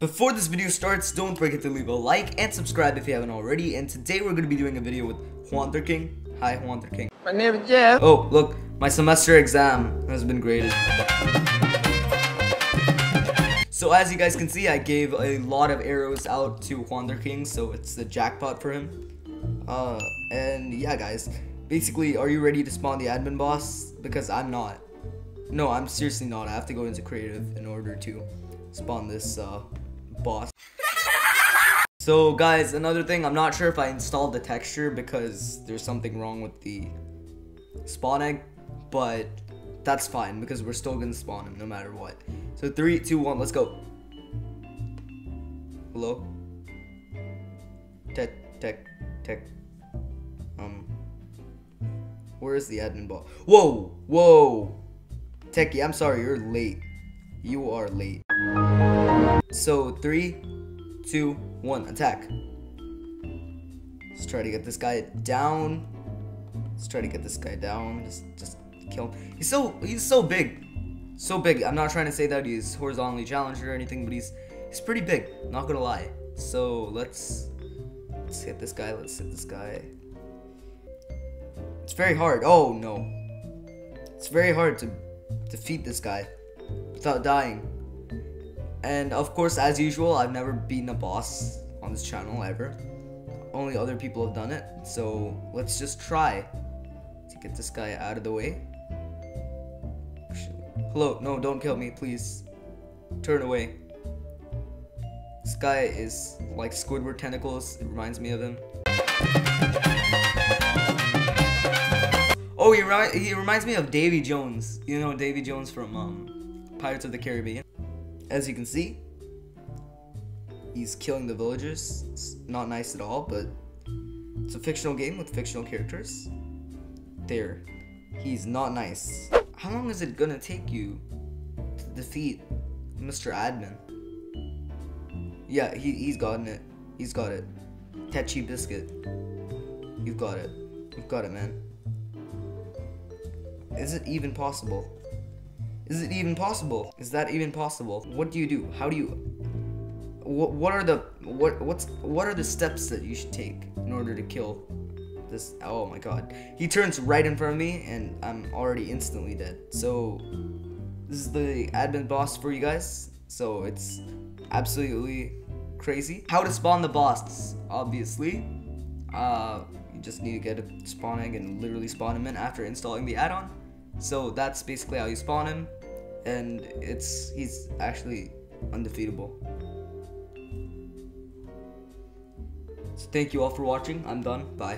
Before this video starts, don't forget to leave a like and subscribe if you haven't already. And today we're going to be doing a video with Juanther King. Hi, Juanther King. My name is Jeff. Oh, look, my semester exam has been graded. So as you guys can see, I gave a lot of arrows out to Juanther King, so it's the jackpot for him. Uh, and yeah, guys, basically, are you ready to spawn the admin boss? Because I'm not. No, I'm seriously not. I have to go into creative in order to spawn this uh, boss. So guys, another thing, I'm not sure if I installed the texture because there's something wrong with the spawn egg, but that's fine because we're still gonna spawn him no matter what. So three, two, one, let's go. Hello? Tech, tech, tech. Um, where is the admin ball? Whoa, whoa. Techie, I'm sorry, you're late. You are late. So three, two, one, attack. Let's try to get this guy down. Let's try to get this guy down. Just, just kill him. He's so, he's so big, so big. I'm not trying to say that he's horizontally challenged or anything, but he's, he's pretty big. Not gonna lie. So let's, let's hit this guy. Let's hit this guy. It's very hard. Oh no. It's very hard to defeat this guy without dying. And of course, as usual, I've never beaten a boss on this channel ever. Only other people have done it. So let's just try to get this guy out of the way. Hello, no, don't kill me, please. Turn away. This guy is like Squidward tentacles. It reminds me of him. Oh, he, he reminds me of Davy Jones. You know Davy Jones from um, Pirates of the Caribbean. As you can see, he's killing the villagers. It's not nice at all, but it's a fictional game with fictional characters. There. He's not nice. How long is it gonna take you to defeat Mr. Admin? Yeah, he, he's gotten it. He's got it. Tetchy Biscuit. You've got it. You've got it, man. Is it even possible? Is it even possible? Is that even possible? What do you do? How do you what, what are the what what's what are the steps that you should take in order to kill this oh my god. He turns right in front of me and I'm already instantly dead. So this is the admin boss for you guys. So it's absolutely crazy. How to spawn the boss, obviously. Uh you just need to get a spawn egg and literally spawn him in after installing the add-on. So that's basically how you spawn him, and it's he's actually undefeatable. So thank you all for watching. I'm done. Bye.